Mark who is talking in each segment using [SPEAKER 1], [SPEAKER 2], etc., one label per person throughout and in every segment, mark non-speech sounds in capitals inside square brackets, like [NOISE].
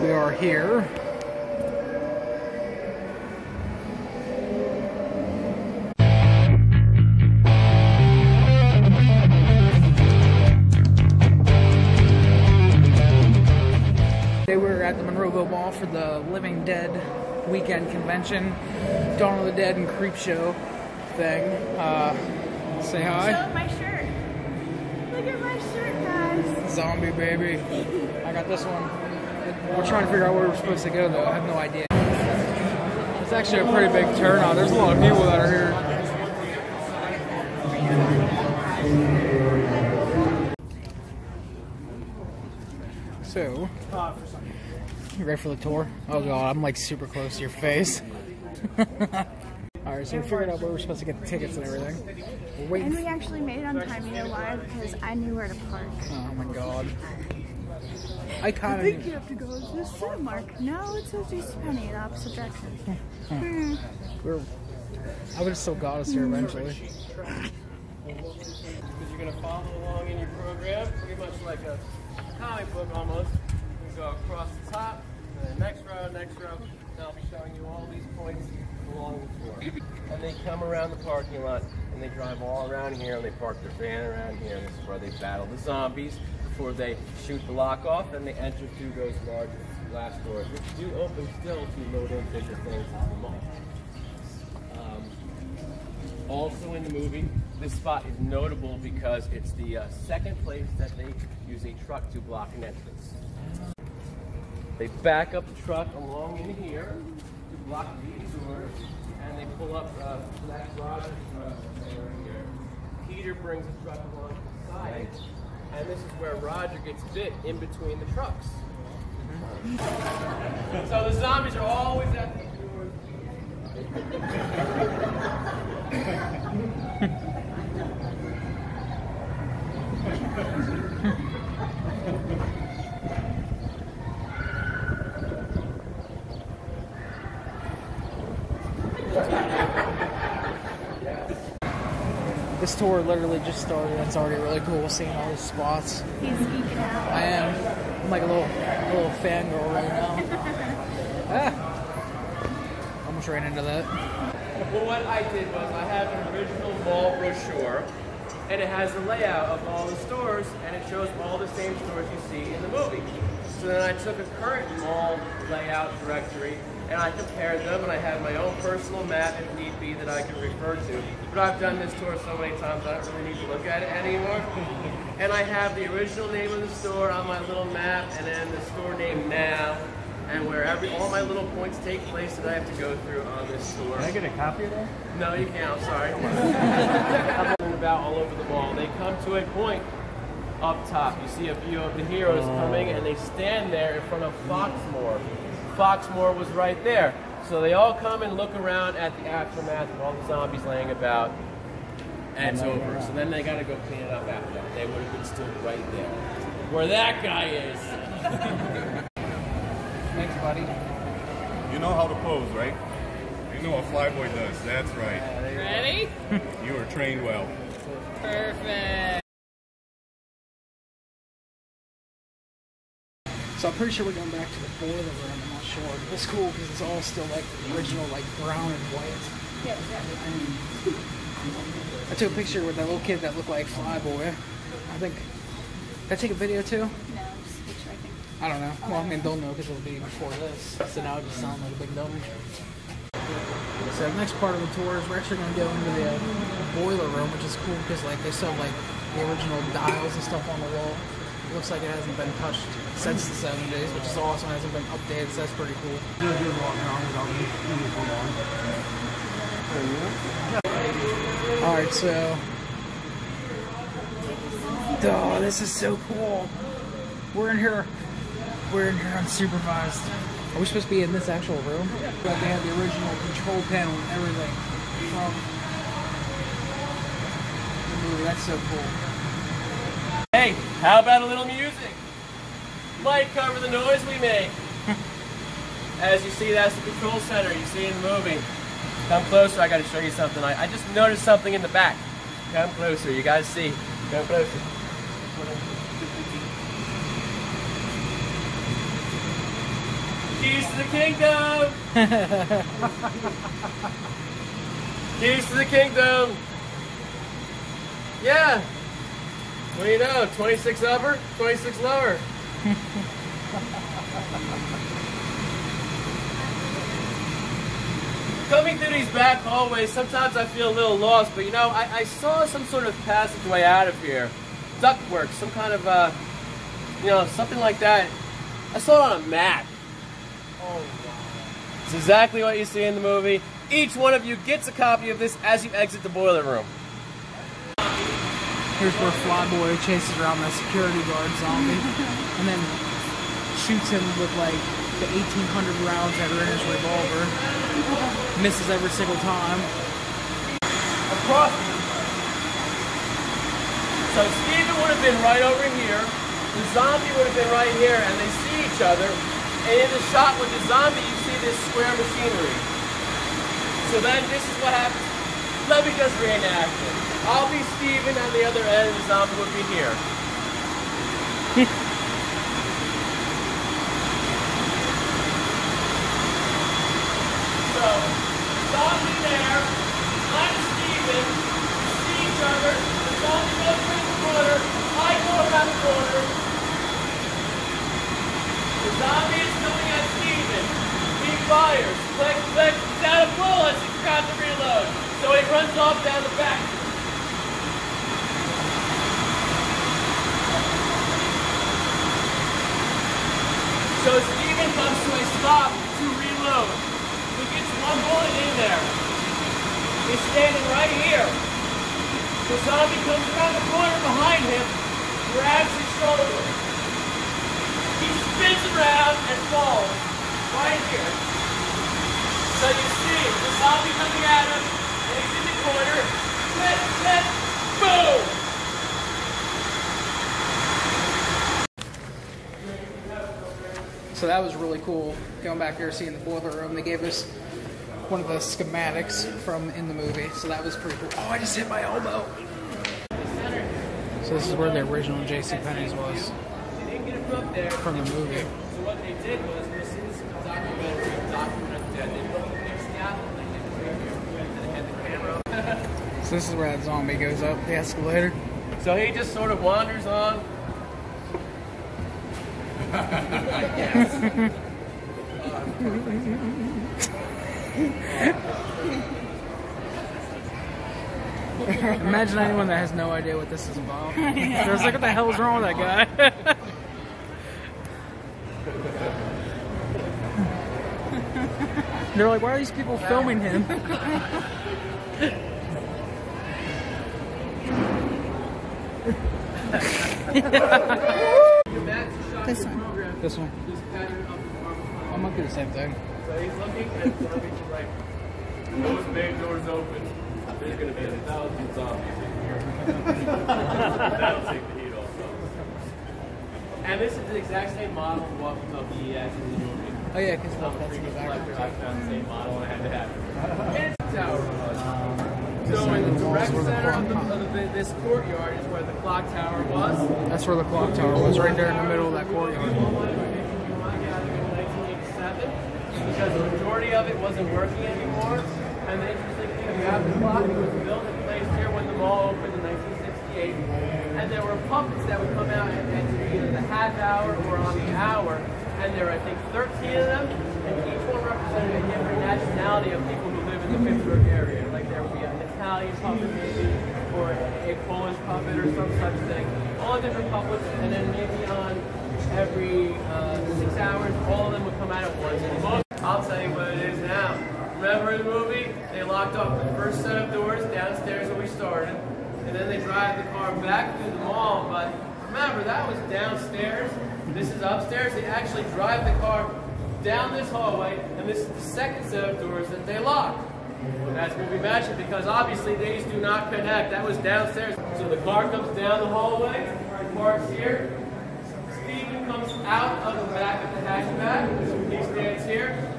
[SPEAKER 1] We are here. They were at the Monroeville Mall for the Living Dead weekend convention, Dawn of the Dead and Creepshow thing. Uh, say hi.
[SPEAKER 2] Show my shirt. Look at my shirt, guys.
[SPEAKER 1] Zombie baby. I got this one. We're trying to figure out where we're supposed to go though. I have no idea. It's actually a pretty big turnout. There's a lot of people that are here. So, you ready for the tour? Oh god, I'm like super close to your face. [LAUGHS] Alright, so we figured out where we're supposed to get the tickets and everything.
[SPEAKER 2] And we actually made it on time. You know why? Because I knew where to park.
[SPEAKER 1] Oh my god. I
[SPEAKER 2] I
[SPEAKER 1] kind
[SPEAKER 2] think you have to go to the Cinemark. No, it's a JC Penney in opposite direction. Hmm.
[SPEAKER 1] We're, I would have still got us here eventually.
[SPEAKER 3] because you're going to follow along in your program, pretty much like a comic book almost. You go across the top, and the next row, next row, and I'll be showing you all these points along the tour. And they come around the parking lot, and they drive all around here, and they park their van around here, and this is where they battle the zombies before they shoot the lock off, and they enter through those large glass doors, which do open still to load in bigger things into the mall. Um, also in the movie, this spot is notable because it's the uh, second place that they use a truck to block an entrance. They back up the truck along in here to block these doors, and they pull up uh, that Roger's truck here. Peter brings the truck along to the side, and this is where Roger gets bit in between the trucks. So the zombies are always at the doors. [LAUGHS]
[SPEAKER 1] This tour literally just started. It's already really cool seeing all these spots.
[SPEAKER 2] He's geeking out.
[SPEAKER 1] I am. I'm like a little, a little fangirl right now. [LAUGHS] ah. Almost ran into that.
[SPEAKER 3] Well, what I did was I have an original mall brochure, and it has the layout of all the stores, and it shows all the same stores you see in the movie. So then I took a current mall layout directory, and I compared them, and I have my own personal map, if need be, that I can refer to. But I've done this tour so many times, I don't really need to look at it anymore. [LAUGHS] And I have the original name of the store on my little map, and then the store name now, and where every all my little points take place that I have to go through on this tour.
[SPEAKER 4] Can I get a copy of that?
[SPEAKER 3] No, you can't. I'm sorry. [LAUGHS] I'm about all over the mall. They come to a point up top. You see a few of the heroes oh. coming, and they stand there in front of Foxmore. Foxmore was right there. So they all come and look around at the aftermath of all the zombies laying about, and it's over. So then they got to go clean it up after that. They would have been stood right there, where that guy is. [LAUGHS]
[SPEAKER 1] Thanks, buddy.
[SPEAKER 4] You know how to pose, right? You know what Flyboy does. That's right.
[SPEAKER 5] Ready? [LAUGHS]
[SPEAKER 4] You are trained well.
[SPEAKER 5] Perfect.
[SPEAKER 1] So I'm pretty sure we're going back to the boiler room. I'm not sure. It's cool because it's all still like the original, like brown and white.
[SPEAKER 2] Yeah, yeah.
[SPEAKER 1] I took a picture with that little kid that looked like Flyboy. I think. Did I take a video too?
[SPEAKER 2] No, just a picture, I think.
[SPEAKER 1] I don't know. Well, I mean, they'll know because it'll be before this. So now I just sound like a big dummy. So the next part of the tour is we're actually going to go into the boiler room, which is cool because like they still have like the original dials and stuff on the wall. Looks like it hasn't been touched since the 70s, which is awesome. It hasn't been updated, so that's pretty cool. All right, so. Oh, this is so cool. We're in here. We're in here unsupervised. Are we supposed to be in this actual room? But they have the original control panel and everything from the movie. That's so cool.
[SPEAKER 3] Hey, how about a little music? Might cover the noise we make. [LAUGHS] As you see, that's the control center you see in the movie. Come closer, I gotta show you something. I, I just noticed something in the back. Come closer, you guys see. Come closer. Keys to the kingdom. [LAUGHS] Keys to the kingdom. Yeah. What do you know? 26 upper, 26 lower. Coming through these back hallways, sometimes I feel a little lost, but you know, I, I saw some sort of passageway out of here. Ductwork, some kind of, uh, you know, something like that. I saw it on a map. Oh. It's exactly what you see in the movie. Each one of you gets a copy of this as you exit the boiler room.
[SPEAKER 1] Here's where Flyboy chases around the security guard zombie and then shoots him with like the 1800 rounds that are in his revolver. Misses every single time.
[SPEAKER 3] across. So Stephen would have been right over here. The zombie would have been right here, and they see each other. And in the shot with the zombie, you see this square machinery. So then this is what happens. Let me just reenact it. I'll be Stephen, and the other end the zombie would be here. [LAUGHS] So, zombie there, I'm Stephen, we see each other, the zombie goes around the corner, I go around the corner. The zombie is coming at Stephen. He fires, click, click, he's out of bullets, he forgot to reload. So he runs off down the back. So Stephen comes to a stop to reload. He gets one bullet in there. He's standing right here. The zombie comes around the corner behind him, grabs his shoulder. He spins around and falls right here. So you see the zombie coming at him, and he's in the corner. Flip, flip, boom!
[SPEAKER 1] So that was really cool. Going back here, seeing the boiler room, they gave us one of the schematics from in the movie. So that was pretty cool. Oh, I just hit my elbow. So this is where the original J.C. Penney's was
[SPEAKER 3] from
[SPEAKER 1] the movie.
[SPEAKER 3] So what they did was, this is documentary, the.
[SPEAKER 1] So this is where that zombie goes up the escalator.
[SPEAKER 3] So he just sort of wanders on.
[SPEAKER 1] Imagine anyone that has no idea what this is about. [LAUGHS] They're like, what the hell is wrong with that guy? [LAUGHS] They're like, why are these people filming him? [LAUGHS]
[SPEAKER 2] This one.
[SPEAKER 1] This one.
[SPEAKER 3] This pattern of the arm.
[SPEAKER 1] I'm gonna do the same thing.
[SPEAKER 3] So he's looking and the right. Those bay doors open. There's gonna be a thousand zombies in here. That'll take the heat off. And this is the exact same model of what of the uh, in the movie.
[SPEAKER 1] Oh yeah, because
[SPEAKER 3] Not the
[SPEAKER 1] that's in the
[SPEAKER 3] previous
[SPEAKER 1] background.
[SPEAKER 3] collector. I found the same model and I had to have it. And [LAUGHS] it's tower was. So in the direct center of, the, of the, this courtyard is where the clock tower was.
[SPEAKER 1] That's where the clock tower was, right there in the middle of that courtyard.
[SPEAKER 3] because the majority of it wasn't working anymore. And the interesting thing about the clock, it was built and placed here when the mall opened in 1968. And there were puppets that would come out at, at either the half hour or on the hour. And there were, I think, 13 of them, and each one represented a different nationality of people who live in the Pittsburgh area. Italian puppet maybe, or a Polish puppet or some such thing. All different puppets, and then maybe on every uh, six hours, all of them would come out at once. And most, I'll tell you what it is now. Remember the movie, they locked off the first set of doors downstairs when we started, and then they drive the car back through the mall. But remember, that was downstairs. This is upstairs. They actually drive the car down this hallway, and this is the second set of doors that they lock. That's movie magic because obviously these do not connect. That was downstairs. So the car comes down the hallway, parks here. Stephen comes out of the back of the hatchback. He stands here.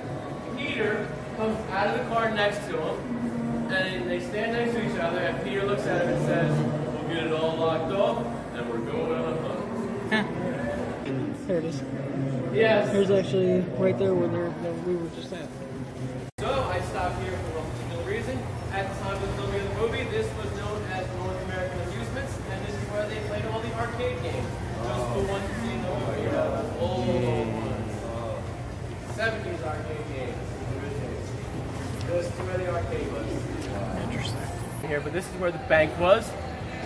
[SPEAKER 3] Peter comes out of the car next to him. And they stand next to each other, and Peter looks at him and says, We'll get it all locked off, and we're going on a hunt. [LAUGHS]
[SPEAKER 1] There it is.
[SPEAKER 3] Yes.
[SPEAKER 1] Here's actually right there where where we were just at.
[SPEAKER 3] So I stopped here for one particular reason. At the time of the filming of the movie, this was known as North American Amusements, and this is where they played all the arcade games. Those are the ones you see in the movie, the old ones. 70s arcade games. This is where the arcade.
[SPEAKER 1] Interesting.
[SPEAKER 3] Here, but this is where the bank was.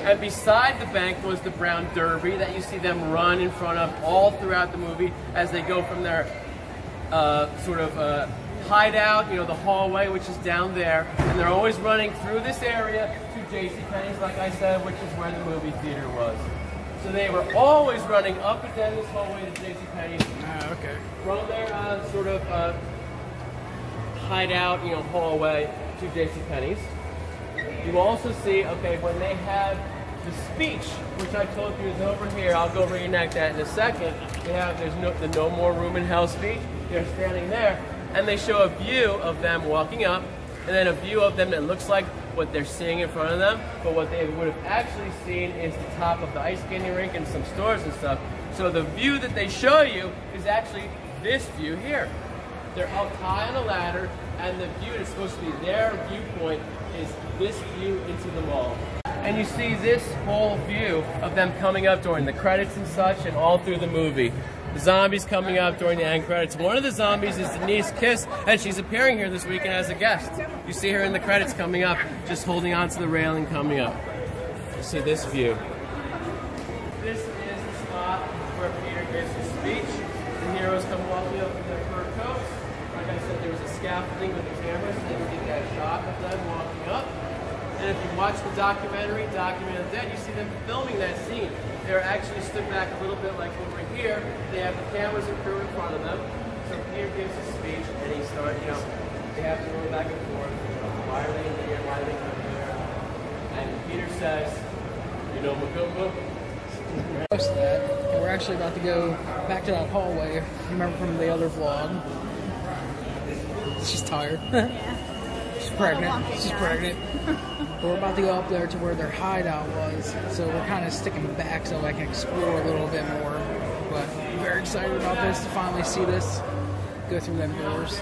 [SPEAKER 3] And beside the bank was the brown derby that you see them run in front of all throughout the movie as they go from their uh, sort of uh, hideout, you know, the hallway, which is down there, and they're always running through this area to JCPenney's, like I said, which is where the movie theater was. So they were always running up and down this hallway to JCPenney's
[SPEAKER 1] Ah, okay.
[SPEAKER 3] from their uh, sort of uh, hideout, you know, hallway to JCPenney's. You also see, okay, when they have the speech, which I told you is over here, I'll go reenact that in a second. They have there's no the no more room in hell speech. They're standing there, and they show a view of them walking up, and then a view of them that looks like what they're seeing in front of them, but what they would have actually seen is the top of the ice skating rink and some stores and stuff. So the view that they show you is actually this view here. They're up high on a ladder, and the view that's supposed to be their viewpoint is this view into the mall. And you see this whole view of them coming up during the credits and such, and all through the movie. Zombies coming up during the end credits. One of the zombies is Denise Kiss, and she's appearing here this weekend as a guest. You see her in the credits coming up, just holding onto the railing coming up. You see this view. This is the spot where Peter gives his speech. The heroes come walking up in their fur coats. Like I said, there was a scaffolding with the camera so they could get that shot of them walking up. And if you watch the documentary, Document of the Dead, you see them filming that scene. They're actually stood back a little bit like over here. They have the cameras and crew in front of them. So Peter gives his speech and he starts, you know, they have to go back and forth. You why are they here? Why are they coming here? And Peter says, you know, Macumba, [LAUGHS]
[SPEAKER 1] Post that. And we're actually about to go back to that hallway. You remember from the other vlog? She's tired. [LAUGHS] She's pregnant. She's
[SPEAKER 2] down.
[SPEAKER 1] pregnant. [LAUGHS] We're about to go up there to where their hideout was. So we're kind of sticking back so I can explore a little bit more. But I'm very excited about this to finally see this go through them doors.